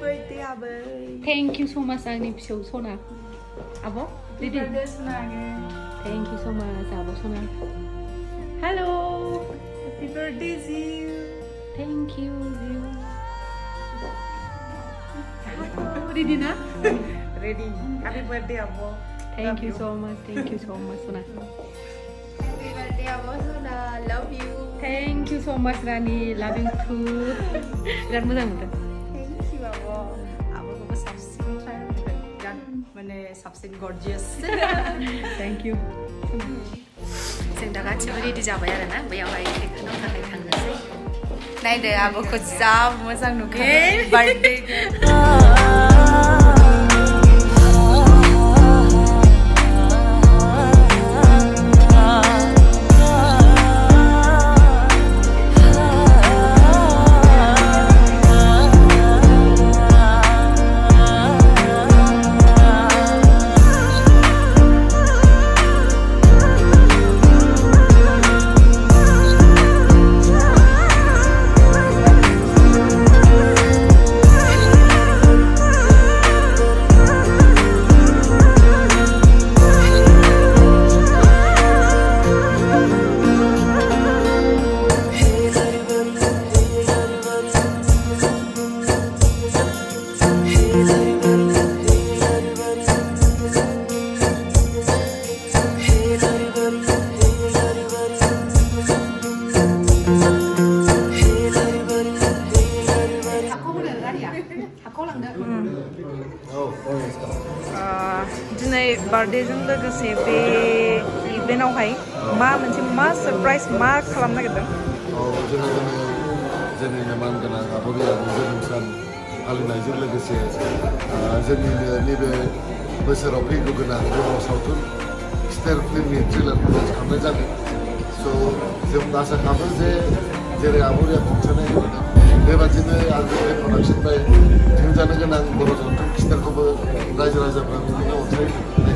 birthday thank you so माच आंनि फिसौ सना आब' दिदि birthday सुनागे thank you so much आब' सना हेलो Happy birthday जिउ थेंक इउ जिउ रेडी ना ready. Happy birthday आबो thank you so much thank you so much Sana Happy birthday, Abosuna. Love you. Thank you so much रानी लाभ इउ to बिराद माने साबसिन gorgeous. थेंक इउ जों दा गासिबो रेडि जाबाय आरो ना बैयावहाय हानो थाखाय थांनोसै नायदो आब'खौ जा मोजां नुखायो बार्थडे बार्थडेजों लोगोसे बे इभेन्टआवहाय मा मोनसे मा सारप्राइज मा खालामनो नागिरदों? औ, जोङो जोंनिनो मानगोनां आब'नि आबौ जोनोम सान फालिनायजों लोगोसे जोंनिनो नैबे बोसोराव फैगौ गोनां बर' सावथुन स्टार फिल्मनि ट्रेलारखौ लन्च खालामनाय जादों। स' जों आसा खालामो जे जेरै आब'निया खुंसानाय होदों बेबादिनो आंनि प्रडाक्सननिफ्राय दिहुनजानो गोनां बर' सावथुन स्टारखौबो रायजो राजाफ्रा बिदिनो अनसायनाय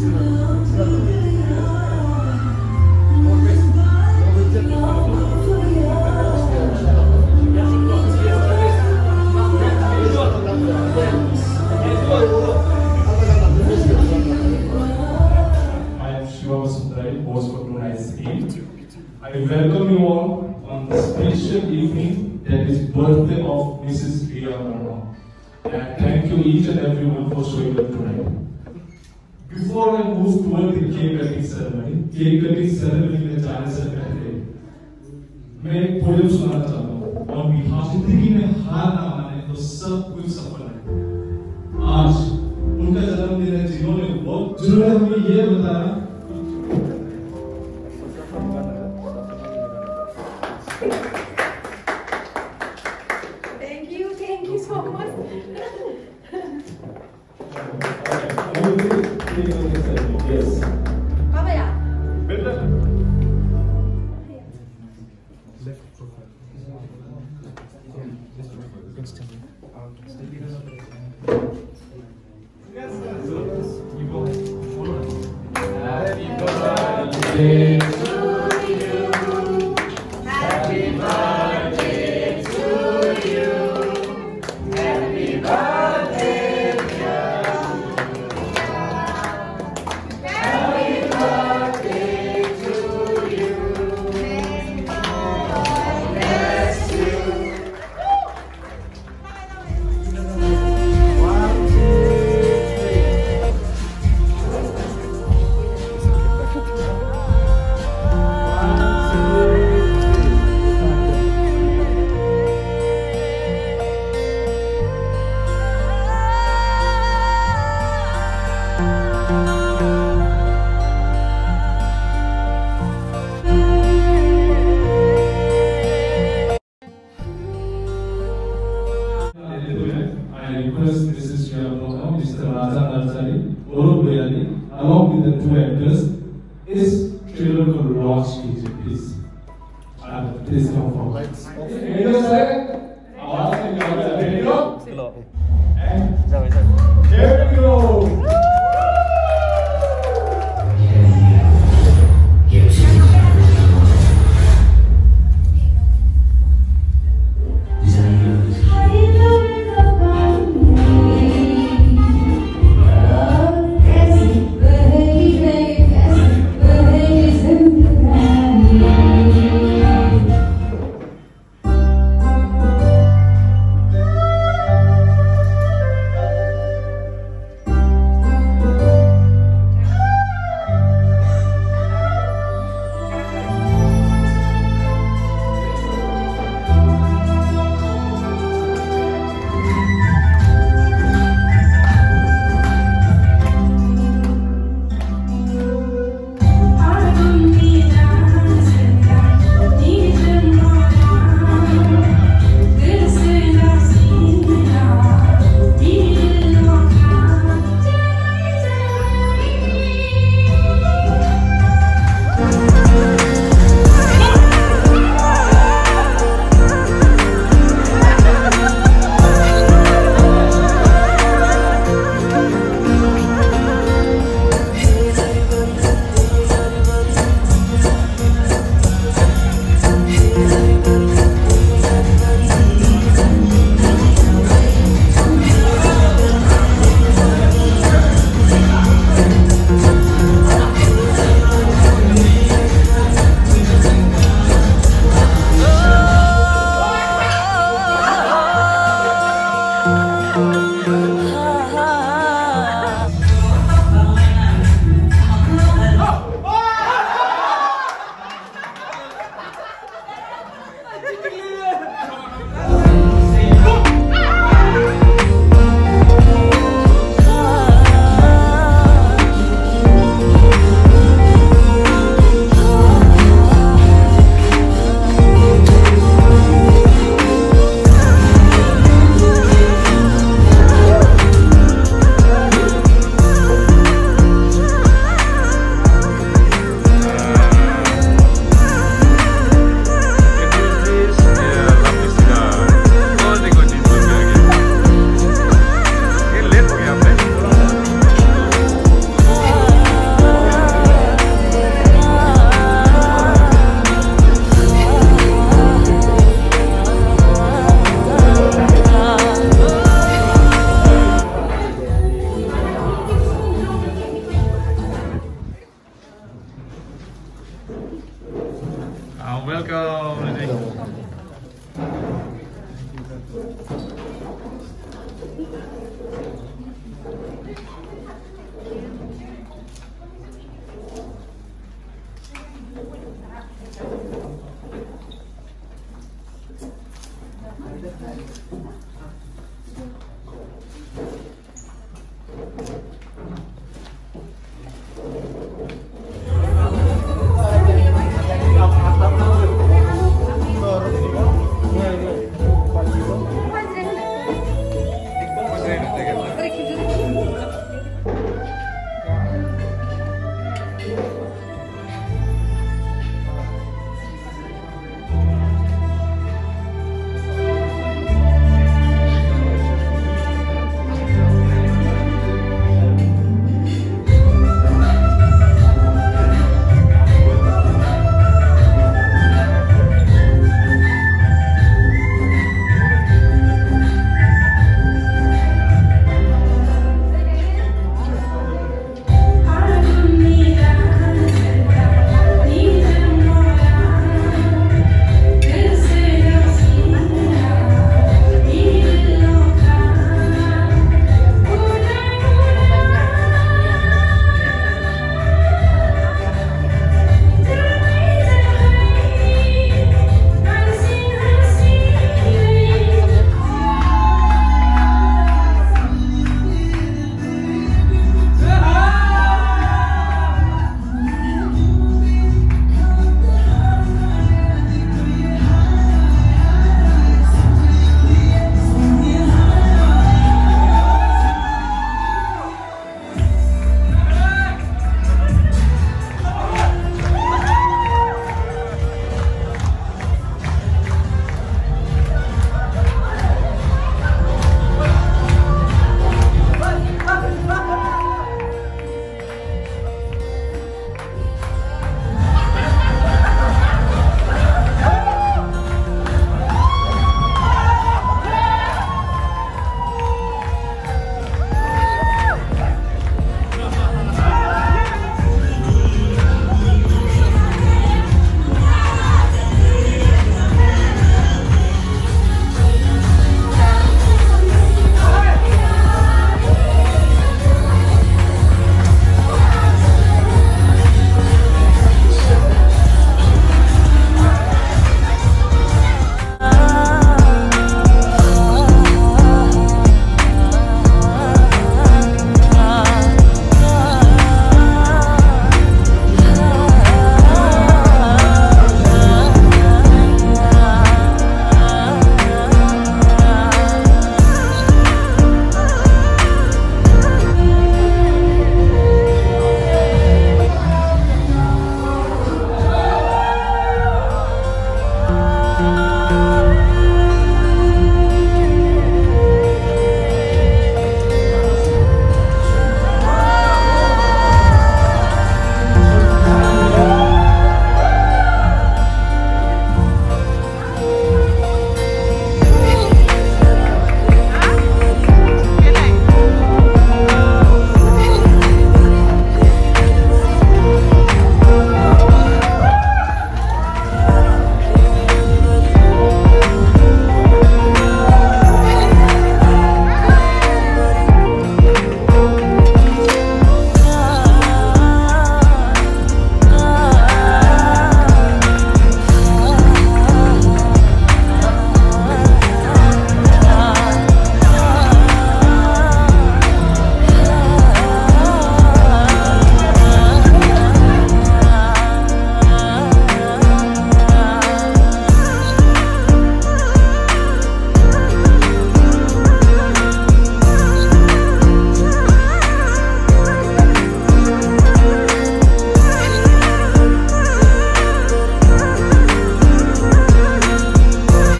I welcome you all on the special evening that is birthday of Mrs. Riya Verma. And thank you each and everyone for showing up tonight. Before I move toward the cake cutting ceremony, cake cutting ceremony में जाने से पहले मैं एक poem सुनाना चाहता हूँ। और बिहार ज़िंदगी में हार ना माने तो सब कुछ सफल है आज उनका जन्मदिन है जिन्होंने बहुत जिन्होंने हमें ये can still. children to watch it, please. Uh, please come forward. Can you say? I'll you.